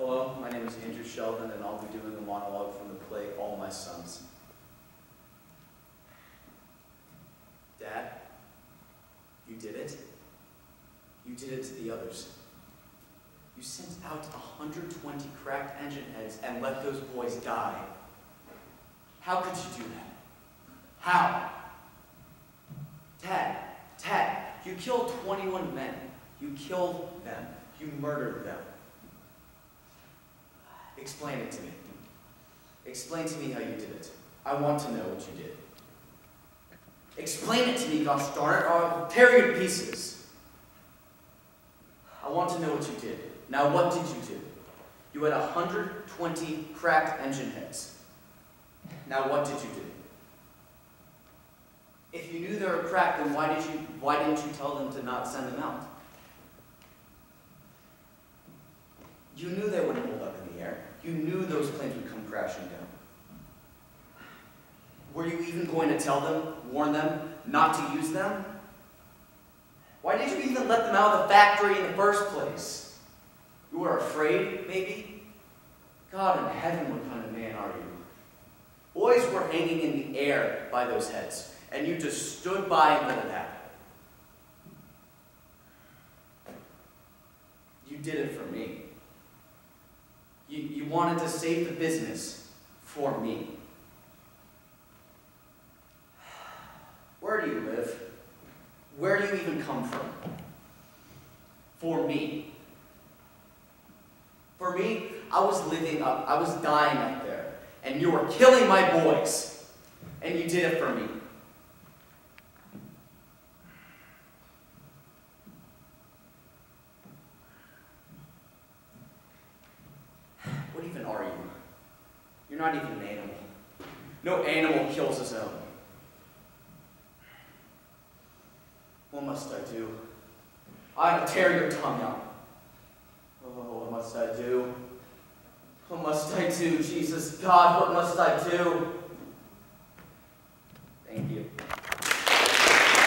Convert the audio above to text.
Hello, my name is Andrew Sheldon, and I'll be doing a monologue from the play All My Sons. Dad, you did it. You did it to the others. You sent out 120 cracked engine heads and let those boys die. How could you do that? How? Dad, Dad, you killed 21 men. You killed them. You murdered them. Explain it to me. Explain to me how you did it. I want to know what you did. Explain it to me, gosh darn it, I'll tear you to pieces. I want to know what you did. Now, what did you do? You had 120 cracked engine heads. Now, what did you do? If you knew they were cracked, then why did you why didn't you tell them to not send them out? You knew they wouldn't hold up in the air. You knew those planes would come crashing down. Were you even going to tell them, warn them, not to use them? Why did you even let them out of the factory in the first place? You were afraid, maybe? God in heaven, what kind of man are you? Boys were hanging in the air by those heads, and you just stood by and let it happen. You did it for me. You, wanted to save the business for me. Where do you live? Where do you even come from? For me. For me, I was living up, I was dying up there, and you were killing my boys, and you did it for me. What even are you? You're not even an animal. No animal kills his own. What must I do? I'll tear your tongue out. Oh, what must I do? What must I do, Jesus God? What must I do?